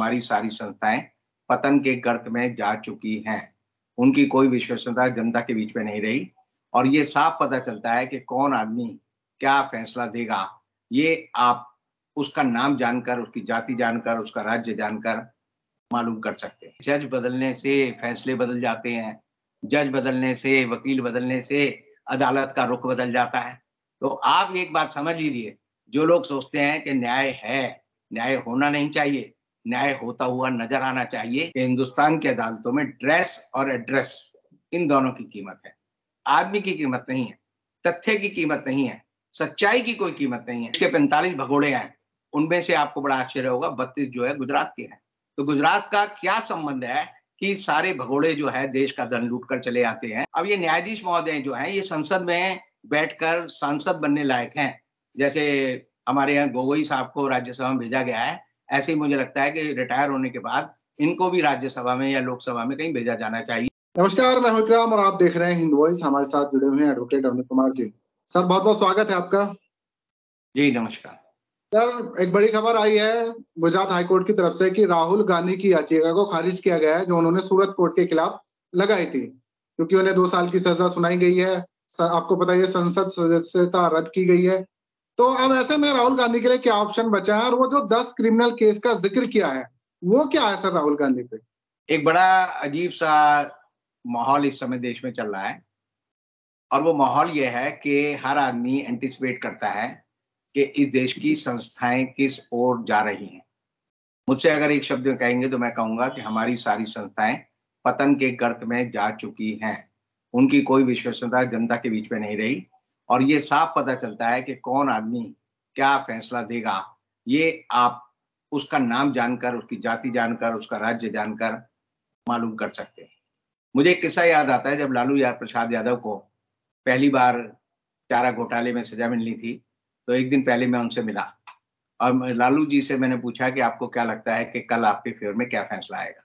हमारी सारी संस्थाएँ पतन के गर्त में जा चुकी हैं। उनकी कोई विश्वसनीयता जनता के बीच में नहीं रही और ये साफ़ पता चलता है कि कौन आदमी क्या फैसला देगा। ये आप उसका नाम जानकर, उसकी जाति जानकर, उसका राज्य जानकर मालूम कर सकते हैं। जज बदलने से फैसले बदल जाते हैं, जज बदलने से, वकील बदलने से अदालत का रुख बदल जाता है। तो आप एक बात समझ लीजिए, जो लोग सोचते हैं कि न्याय है, न्याय होना नहीं चाहिए न्याय होता हुआ नज़र आना चाहिए कि हिंदुस्तान की अदालतों में ड्रेस और एड्रेस इन दोनों की कीमत है। आदमी की कीमत नहीं है, तथ्य की कीमत नहीं है, सच्चाई की कोई कीमत नहीं है। पैंतालीस भगोड़े हैं, उनमें से आपको बड़ा आश्चर्य होगा, बत्तीस जो है गुजरात के हैं। तो गुजरात का क्या संबंध है कि सारे भगोड़े जो है देश का धन लूट कर चले आते हैं? अब ये न्यायाधीश महोदय जो है, ये संसद में बैठकर सांसद बनने लायक हैं। जैसे हमारे यहाँ गोगोई साहब को राज्यसभा में भेजा गया है ऐसे ही मुझे लगता है कि रिटायर होने के बाद इनको भी राज्यसभा में या लोकसभा में कहीं भेजा जाना चाहिए। नमस्कार मैं विक्रम और आप देख रहे हैं हिंद वॉइस हमारे साथ जुड़े हुए हैं एडवोकेट अमित कुमार जी। सर बहुत बहुत स्वागत है आपका। जी नमस्कार। सर एक बड़ी खबर आई है गुजरात हाईकोर्ट की तरफ़ से कि राहुल गांधी की याचिका को खारिज किया गया है जो उन्होंने सूरत कोर्ट के खिलाफ लगाई थी क्योंकि उन्हें दो साल की सजा सुनाई गई है। आपको पता है संसद सदस्यता रद्द की गई है। तो अब ऐसे में राहुल गांधी के लिए क्या ऑप्शन बचा है? और वो जो दस क्रिमिनल केस का ज़िक्र किया है, वो क्या है सर राहुल गांधी पे? एक बड़ा अजीब सा माहौल इस समय देश में चल रहा है। और वो माहौल ये है कि हर आदमी एंटिसिपेट करता है कि इस देश की संस्थाएँ किस ओर जा रही हैं। मुझसे अगर एक शब्द में कहेंगे तो मैं कहूँगा कि हमारी सारी संस्थाएँ पतन के गर्त में जा चुकी हैं। उनकी कोई विश्वसनीयता जनता के बीच में नहीं रही। और ये साफ़ पता चलता है कि कौन आदमी क्या फैसला देगा। ये आप उसका नाम जानकर, उसकी जाति जानकर, उसका राज्य जानकर मालूम कर सकते हैं। मुझे एक किस्सा याद आता है जब लालू यादव प्रसाद यादव को पहली बार चारा घोटाले में सजा मिलनी थी तो एक दिन पहले मैं उनसे मिला और लालू जी से मैंने पूछा कि आपको क्या लगता है कि कल आपके फेवर में क्या फैसला आएगा।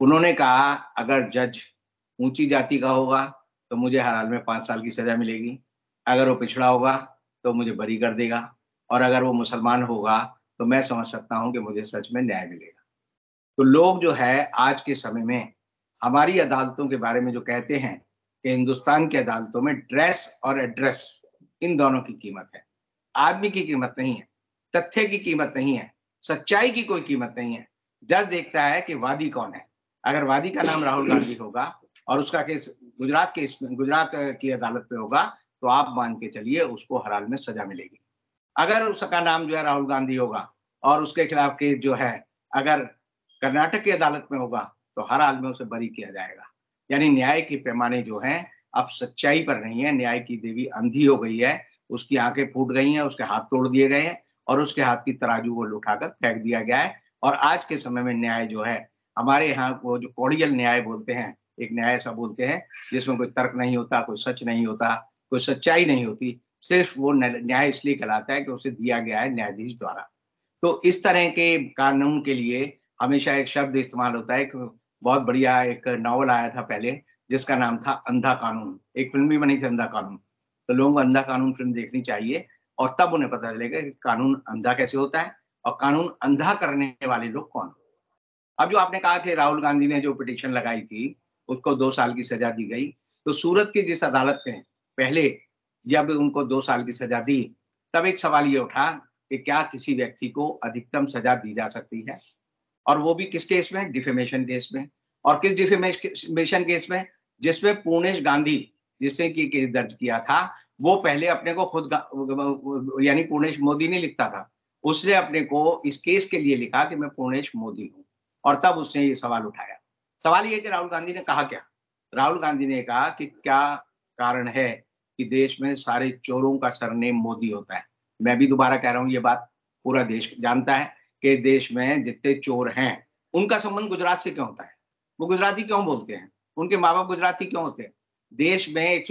उन्होंने कहा, अगर जज ऊँची जाति का होगा तो मुझे हर हाल में पाँच साल की सजा मिलेगी। अगर वो पिछड़ा होगा तो मुझे बरी कर देगा। और अगर वो मुसलमान होगा तो मैं समझ सकता हूँ कि मुझे सच में न्याय मिलेगा। तो लोग जो है, आज के समय में, हमारी अदालतों के बारे में जो कहते हैं कि हिंदुस्तान की अदालतों में ड्रेस और एड्रेस, इन दोनों की कीमत है। आदमी की कीमत नहीं है, तथ्य की कीमत नहीं है, सच्चाई की कोई कीमत नहीं है। जज देखता है कि वादी कौन है। अगर वादी का नाम राहुल गांधी होगा और उसका केस गुजरात के गुजरात की अदालत में होगा तो आप मान के चलिए उसको हर हाल में सजा मिलेगी। अगर उसका नाम जो है राहुल गांधी होगा और उसके खिलाफ केस जो है, अगर कर्नाटक की अदालत में होगा तो हर हाल में उसे बरी किया जाएगा। यानी न्याय के पैमाने जो है, अब सच्चाई पर नहीं है, न्याय की देवी अंधी हो गई है, उसकी आँखें फूट गई हैं, उसके हाथ तोड़ दिए गए हैं और उसके हाथ की तराजू को उठाकर फेंक दिया गया है। और आज के समय में न्याय जो है, हमारे यहाँ वो जो कोडियल न्याय बोलते हैं, एक न्याय ऐसा बोलते हैं जिसमें कोई तर्क नहीं होता, कोई सच नहीं होता कोई सच्चाई नहीं होती। सिर्फ़ वो न्याय इसलिए कहलाता है कि उसे दिया गया है न्यायाधीश द्वारा। तो इस तरह के कानून के लिए हमेशा एक शब्द इस्तेमाल होता है। बहुत बढ़िया एक नॉवल आया था पहले, जिसका नाम था अंधा कानून। एक फ़िल्म भी बनी थी, अंधा कानून। तो लोगों को अंधा कानून फ़िल्म देखनी चाहिए और तब उन्हें पता चलेगा कि कानून अंधा कैसे होता है और कानून अंधा करने वाले लोग कौन अब जो आपने कहा कि राहुल गांधी ने जो पिटिशन लगाई थी, उसको दो साल की सजा दी गई। तो सूरत की जिस अदालत में पहले जब उनको दो साल की सजा दी, तब एक सवाल ये उठा कि क्या किसी व्यक्ति को अधिकतम सजा दी जा सकती है? और वो भी किस केस में? डिफेमेशन केस में। और किस डिफेमेशन केस में? जिसमें पूर्णेश गांधी, जिसने की केस दर्ज किया था, वो पहले अपने को खुद यानी पूर्णेश मोदी ने लिखता था। उसने अपने को इस केस के लिए लिखा कि मैं पूर्णेश मोदी हूँ। और तब उसने ये सवाल उठाया। सवाल ये कि राहुल गांधी ने कहा क्या? राहुल गांधी ने कहा कि क्या कारण है कि देश में सारे चोरों का सरनेम मोदी होता है। मैं भी दोबारा कह रहा हूँ, ये बात पूरा देश जानता है कि देश में जितने चोर हैं, उनका संबंध गुजरात से क्यों होता है? वो गुजराती क्यों बोलते हैं? उनके माँ बाप गुजराती क्यों होते हैं? देश में एक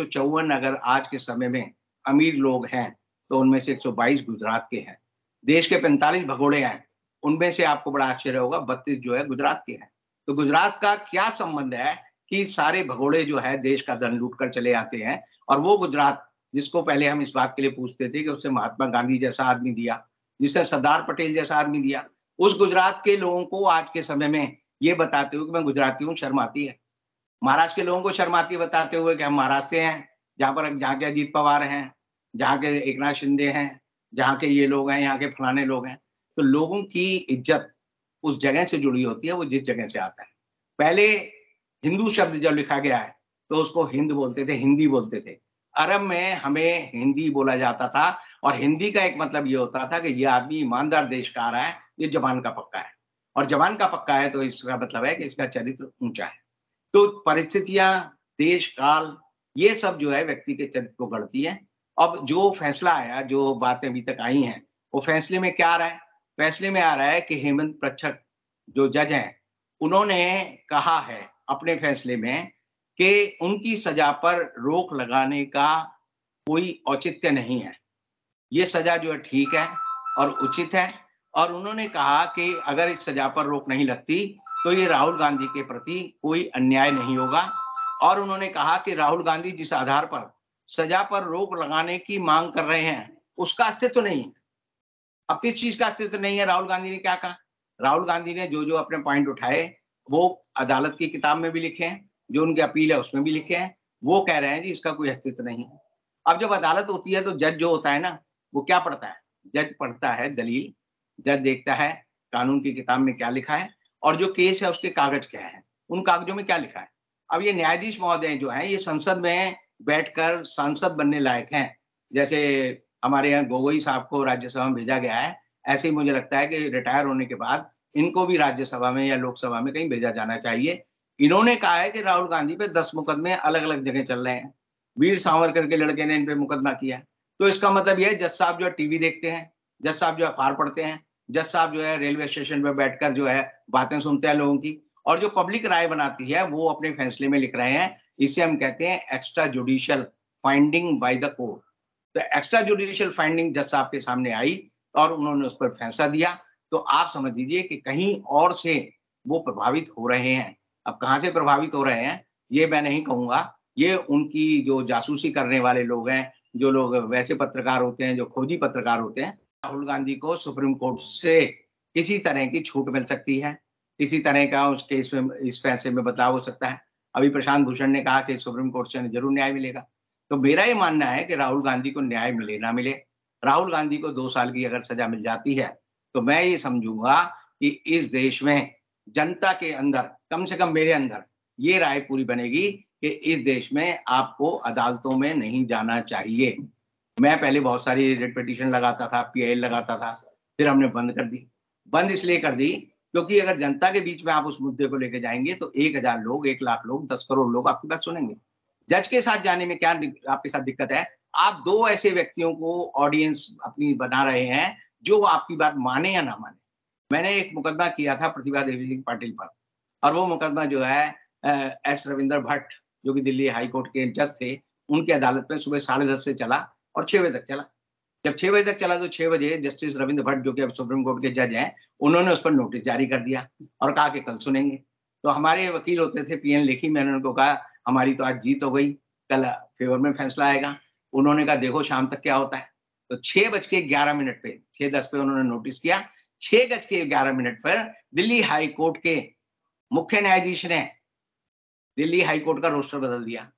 अगर आज के समय में अमीर लोग हैं तो उनमें से 122 गुजरात के हैं। देश के 45 भगोड़े हैं, उनमें से आपको बड़ा आश्चर्य होगा, बत्तीस जो है गुजरात के हैं। तो गुजरात का क्या संबंध है? कि सारे भगोड़े जो है, देश का धन लूट कर चले आते हैं। और वो गुजरात, जिसको पहले हम इस बात के लिए पूछते थे कि उससे महात्मा गांधी जैसा आदमी दिया जिसे सरदार पटेल जैसा आदमी दिया, उस गुजरात के लोगों को आज के समय में ये बताते हुए कि मैं गुजराती हूँ, शर्माती है। महाराष्ट्र के लोगों को शर्माती बताते हुए कि हम महाराष्ट्र से हैं, जहाँ पर जहाँ के अजीत पवार हैं, जहाँ के एक नाथ शिंदे हैं, जहाँ के ये लोग हैं, यहाँ के फलाने लोग हैं। तो लोगों की इज़्ज़त उस जगह से जुड़ी होती है, वो जिस जगह से आता है। पहले हिंदू शब्द जब लिखा गया है तो उसको हिंद बोलते थे, हिंदी बोलते थे। अरब में हमें हिंदी बोला जाता था, और हिंदी का एक मतलब ये होता था कि ये आदमी ईमानदार देश का आ रहा है, ये जबान का पक्का है। और जबान का पक्का है तो इसका मतलब है कि इसका चरित्र ऊँचा है। तो परिस्थितियाँ, देश, काल, ये सब जो है व्यक्ति के चरित्र को गढ़ती है। अब जो फैसला आया, जो बातें अभी तक आई हैं, वो फैसले में क्या आ रहा है? फैसले में आ रहा है कि हेमंत प्रक्षक जो जज हैं, उन्होंने कहा है अपने फैसले में कि उनकी सजा पर रोक लगाने का कोई औचित्य नहीं है। ये सजा जो है ठीक है और उचित है और उन्होंने कहा कि अगर इस सजा पर रोक नहीं लगती तो ये राहुल गांधी के प्रति कोई अन्याय नहीं होगा और उन्होंने कहा कि राहुल गांधी जिस आधार पर सजा पर रोक लगाने की मांग कर रहे हैं, उसका अस्तित्व नहीं है। अब किस चीज़ का अस्तित्व नहीं है? राहुल गांधी ने क्या कहा? राहुल गांधी ने जो जो अपने पॉइंट उठाए वो अदालत की किताब में भी लिखे हैं, जो उनकी अपील है उसमें भी लिखे हैं। वो कह रहे हैं जी, इसका कोई अस्तित्व नहीं है। अब जब अदालत होती है तो जज जो होता है ना, वो क्या पढ़ता है? जज पढ़ता है दलील, जज देखता है कानून की किताब में क्या लिखा है, और जो केस है उसके कागज़ क्या है। उन कागजों में क्या लिखा है? अब ये न्यायाधीश महोदय जो है, ये संसद में बैठकर सांसद बनने लायक हैं। जैसे हमारे यहाँ गोगोई साहब को राज्यसभा में भेजा गया है, ऐसे ही मुझे लगता है कि रिटायर होने के बाद इनको भी राज्यसभा में या लोकसभा में कहीं भेजा जाना चाहिए। इन्होंने कहा है कि राहुल गांधी पे दस मुकदमे अलग अलग जगह चल रहे हैं। वीर सावरकर के लड़के ने इन पे मुकदमा किया तो इसका मतलब यह है, जज साहब जो है टीवी देखते हैं, जज साहब जो अखबार पढ़ते हैं, जज साहब जो है रेलवे स्टेशन पर बैठकर जो है बातें सुनते हैं लोगों की और जो पब्लिक राय बनाती है, वो अपने फैसले में लिख रहे हैं। इसे हम कहते हैं extra judicial finding by the court तो एक्स्ट्रा जुडिशियल फाइंडिंग जज साहब के सामने आई और उन्होंने उस पर फैसला दिया। तो आप समझ लीजिए कि कहीं और से वो प्रभावित हो रहे हैं। अब कहाँ से प्रभावित हो रहे हैं, ये मैं नहीं कहूँगा। ये उनकी जो जासूसी करने वाले लोग हैं, जो लोग वैसे पत्रकार होते हैं, जो खोजी पत्रकार होते हैं, राहुल गांधी को सुप्रीम कोर्ट से किसी तरह की छूट मिल सकती है। किसी तरह का उस केस में, इस फैसले में बदलाव हो सकता है। अभी प्रशांत भूषण ने कहा कि सुप्रीम कोर्ट से ज़रूर न्याय मिलेगा। तो मेरा ये मानना है कि राहुल गांधी को न्याय मिले, ना मिले। राहुल गांधी को दो साल की अगर सजा मिल जाती है तो मैं ये समझूँगा कि इस देश में जनता के अंदर, कम से कम मेरे अंदर, ये राय पूरी बनेगी कि इस देश में आपको अदालतों में नहीं जाना चाहिए। मैं पहले बहुत सारी रेड पिटिशन लगाता था पी लगाता था, फिर हमने बंद कर दी। बंद इसलिए कर दी क्योंकि अगर जनता के बीच में आप उस मुद्दे को लेकर जाएँगे तो एक हज़ार लोग, एक लाख लोग, दस करोड़ लोग आपकी बात सुनेंगे। जज के साथ जाने में क्या आपके साथ दिक्कत है? आप दो ऐसे व्यक्तियों को ऑडियंस अपनी बना रहे हैं जो आपकी बात माने या ना माने। मैंने एक मुकदमा किया था प्रतिभा देवी सिंह पाटिल पर, और वो मुकदमा जो है एस रविंदर भट्ट, जो कि दिल्ली हाई कोर्ट के जज थे, उनकी अदालत में सुबह साढ़े दस से चला और छह बजे तक चला। जब छह बजे तक चला तो छह बजे जस्टिस रविंद्र भट्ट, जो कि अब सुप्रीम कोर्ट के जज हैं, उन्होंने उस पर नोटिस जारी कर दिया और कहा कि कल सुनेंगे। तो हमारे वकील होते थे, पीएन लेखी, मैंने उनको कहा, हमारी तो आज जीत हो गई, कल फेवर में फैसला आएगा। उन्होंने कहा, देखो शाम तक क्या होता है। तो छह बज के ग्यारह मिनट पे, छह दस पे उन्होंने नोटिस किया। छह गज के ग्यारह मिनट पर दिल्ली हाई कोर्ट के मुख्य न्यायाधीश ने दिल्ली हाई कोर्ट का रोस्टर बदल दिया।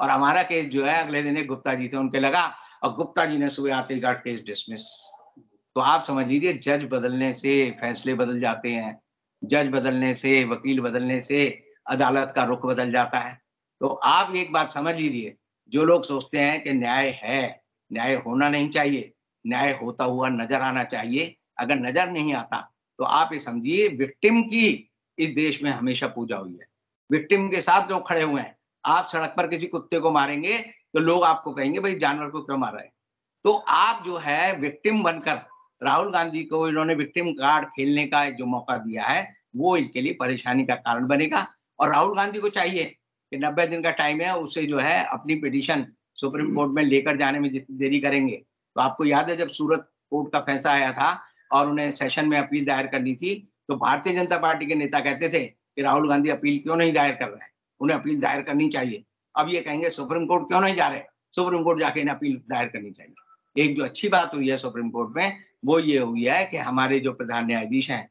और हमारा केस जो है, अगले दिन गुप्ता जी थे, उनके लगा। और गुप्ता जी ने सुबह आते केस डिसमिस तो आप समझ लीजिए जज बदलने से फैसले बदल जाते हैं। जज बदलने से, वकील बदलने से अदालत का रुख बदल जाता है। तो आप एक बात समझ लीजिए, जो लोग सोचते हैं कि न्याय है न्याय होना नहीं चाहिए, न्याय होता हुआ नज़र आना चाहिए। अगर नज़र नहीं आता तो आप ये समझिए, विक्टिम की इस देश में हमेशा पूजा हुई है। विक्टिम के साथ जो खड़े हुए हैं, आप सड़क पर किसी कुत्ते को मारेंगे तो लोग आपको कहेंगे, भाई, जानवर को क्यों मार रहे हैं? तो आप जो है, विक्टिम बनकर, राहुल गांधी को इन्होंने विक्टिम कार्ड खेलने का जो मौका दिया है, वो इनके लिए परेशानी का कारण बनेगा। और राहुल गांधी को चाहिए कि नब्बे दिन का टाइम है, उसे जो है, अपनी पिटिशन सुप्रीम कोर्ट में लेकर जाने में जितनी देरी करेंगे। तो आपको याद है जब सूरत कोर्ट का फैसला आया था और उन्हें सेशन में अपील दायर करनी थी तो भारतीय जनता पार्टी के नेता कहते थे कि राहुल गांधी अपील क्यों नहीं दायर कर रहे हैं? उन्हें अपील दायर करनी चाहिए। अब ये कहेंगे, सुप्रीम कोर्ट क्यों नहीं जा रहे? सुप्रीम कोर्ट जाके इन्हें अपील दायर करनी चाहिए। एक जो अच्छी बात हुई है सुप्रीम कोर्ट में, वो ये हुई है कि हमारे जो प्रधान न्यायाधीश हैं,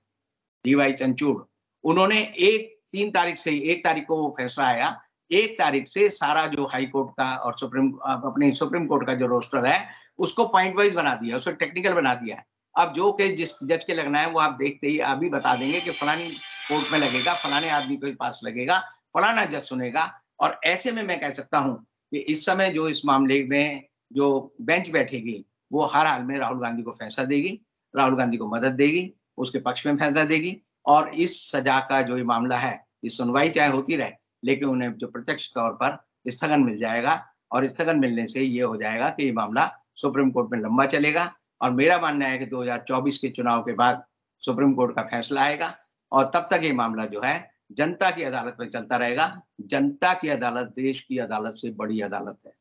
डी वाई चंचूड़, उन्होंने एक, तीन तारीख से एक तारीख को वो फैसला आया एक तारीख से सारा जो हाई कोर्ट का और सुप्रीम अपने सुप्रीम कोर्ट का जो रोस्टर है, उसको पॉइंट वाइज बना दिया, उसको टेक्निकल बना दिया अब जो के जिस जज के लगना है, वो आप देखते ही अभी बता देंगे कि फलानी कोर्ट में लगेगा, फलाने आदमी के पास लगेगा, फलाना जज सुनेगा। और ऐसे में मैं कह सकता हूँ कि इस समय जो इस मामले में जो बेंच बैठेगी, वो हर हाल में राहुल गांधी को फैसला देगी, राहुल गांधी को मदद देगी, उसके पक्ष में फैसला देगी। और इस सजा का जो ये मामला है, ये सुनवाई चाहे होती रहे लेकिन उन्हें जो प्रत्यक्ष तौर पर स्थगन मिल जाएगा और स्थगन मिलने से ये हो जाएगा कि ये मामला सुप्रीम कोर्ट में लंबा चलेगा और मेरा मानना है कि 2024 के चुनाव के बाद सुप्रीम कोर्ट का फैसला आएगा और तब तक ये मामला जो है जनता की अदालत में चलता रहेगा। जनता की अदालत देश की अदालत से बड़ी अदालत है।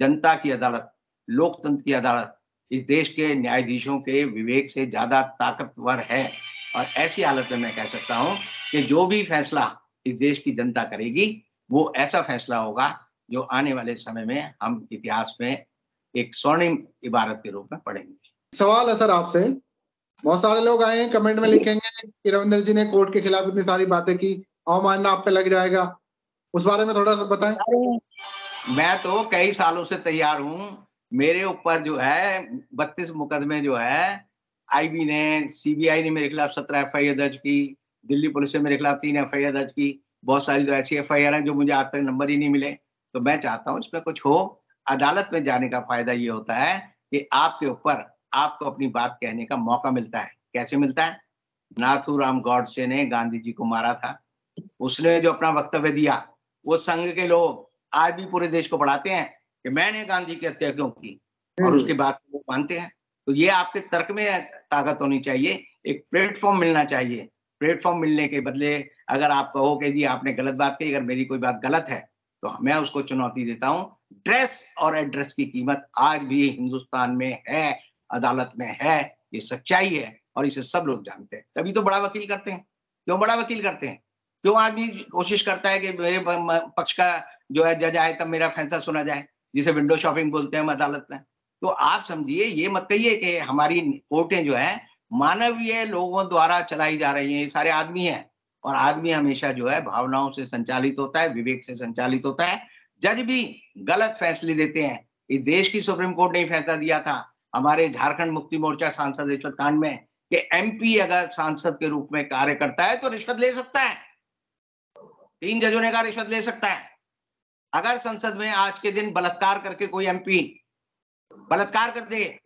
जनता की अदालत, लोकतंत्र की अदालत इस देश के न्यायाधीशों के विवेक से ज़्यादा ताकतवर है। और ऐसी हालत में मैं कह सकता हूँ कि जो भी फैसला इस देश की जनता करेगी वो ऐसा फैसला होगा जो आने वाले समय में हम इतिहास में एक स्वर्णिम इबारत के रूप में पढ़ेंगे। सवाल है सर आपसे। बहुत सारे लोग आए हैं कमेंट में लिखेंगे कि रविंद्र जी ने कोर्ट के खिलाफ इतनी सारी बातें की अवमानना आप पे लग जाएगा। उस बारे में थोड़ा सा बताएँ। मैं तो कई सालों से तैयार हूँ। मेरे ऊपर जो है बत्तीस मुकदमे जो है आईबी ने सीबीआई ने मेरे खिलाफ सत्रह एफ़ आई दर्ज की दिल्ली पुलिस ने मेरे खिलाफ तीन एफ़ आई दर्ज की। बहुत सारी तो ऐसी एफ़ आई आर है जो मुझे आज तक नंबर ही नहीं मिले। तो मैं चाहता हूँ इसमें कुछ हो। अदालत में जाने का फ़ायदा ये होता है कि आपके ऊपर आपको अपनी बात कहने का मौका मिलता है। कैसे मिलता है? नाथू नाथूराम गॉडसे ने गांधी जी को मारा था। उसने जो अपना वक्तव्य दिया वो संघ के लोग आज भी पूरे देश को पढ़ाते हैं कि मैंने गांधी की हत्या क्यों की? और हम्म। उसके बाद वो मानते हैं। तो ये आपके तर्क में ताकत होनी चाहिए एक प्लेटफॉर्म मिलना चाहिए। प्लेटफॉर्म मिलने के बदले अगर आप कहो कि जी आपने गलत बात कही, अगर मेरी कोई बात गलत है तो मैं उसको चुनौती देता हूँ। ड्रेस और एड्रेस की कीमत आज भी हिंदुस्तान में है, अदालत में है, ये सच्चाई है और इसे सब लोग जानते हैं। तभी तो बड़ा वकील करते हैं। क्यों बड़ा वकील करते हैं? क्यों आदमी कोशिश करता है कि मेरे पक्ष का जो है जज आए, तब मेरा फैसला सुना जाए, जिसे विंडो शॉपिंग बोलते हैं हम अदालत में। तो आप समझिए, ये मत कहिए कि हमारी कोर्टें जो है मानवीय लोगों द्वारा चलाई जा रही है, ये सारे आदमी हैं। और आदमी हमेशा जो है भावनाओं से संचालित होता है, विवेक से संचालित होता है। जज भी गलत फैसले देते हैं। इस देश की सुप्रीम कोर्ट ने फैसला दिया था। हमारे झारखंड मुक्ति मोर्चा सांसद रिश्वत कांड में कि एमपी अगर सांसद के रूप में कार्य करता है तो रिश्वत ले सकता है। तीन जजों ने कहा रिश्वत ले सकता है। अगर संसद में आज के दिन बलात्कार करके कोई एमपी बलात्कार कर दे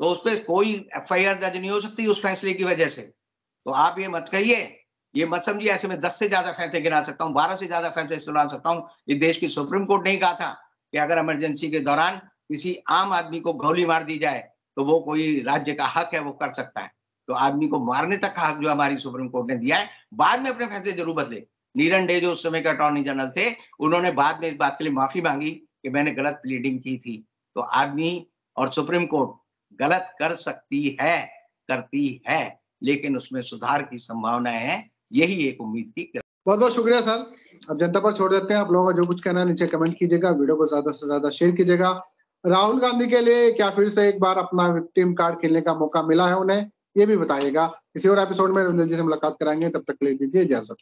तो उस पर कोई एफआईआर दर्ज नहीं हो सकती उस फैसले की वजह से। तो आप ये मत कहिए, ये मत समझिए, ऐसे में दस से ज़्यादा फैसले गिना सकता हूँ, बारह से ज़्यादा फैसले सुना सकता हूँ। इस देश की सुप्रीम कोर्ट ने कहा था कि अगर इमरजेंसी के दौरान किसी आम आदमी को गोली मार दी जाए तो वो कोई राज्य का हक है, वो कर सकता है। तो आदमी को मारने तक का हक जो हमारी सुप्रीम कोर्ट ने दिया है, बाद में अपने फैसले ज़रूर बदले। नीरन डे जो उस समय के अटॉर्नी जनरल थे, उन्होंने बाद में इस बात के लिए माफ़ी मांगी कि मैंने गलत प्लीडिंग की थी। तो आदमी और सुप्रीम कोर्ट गलत कर सकती है, करती है, लेकिन उसमें सुधार की संभावनाएँ है, यही एक उम्मीद की बहुत बहुत शुक्रिया सर। अब जनता पर छोड़ देते हैं। आप लोगों का जो कुछ कहना है, नीचे कमेंट कीजिएगा, वीडियो को ज़्यादा से ज़्यादा शेयर कीजिएगा। राहुल गांधी के लिए क्या फिर से एक बार अपना टीम कार्ड खेलने का मौका मिला है उन्हें, ये भी बताइएगा। किसी और एपिसोड में रविंद्र जी से मुलाकात कराएँगे, तब तक ले दीजिए इजाज़त।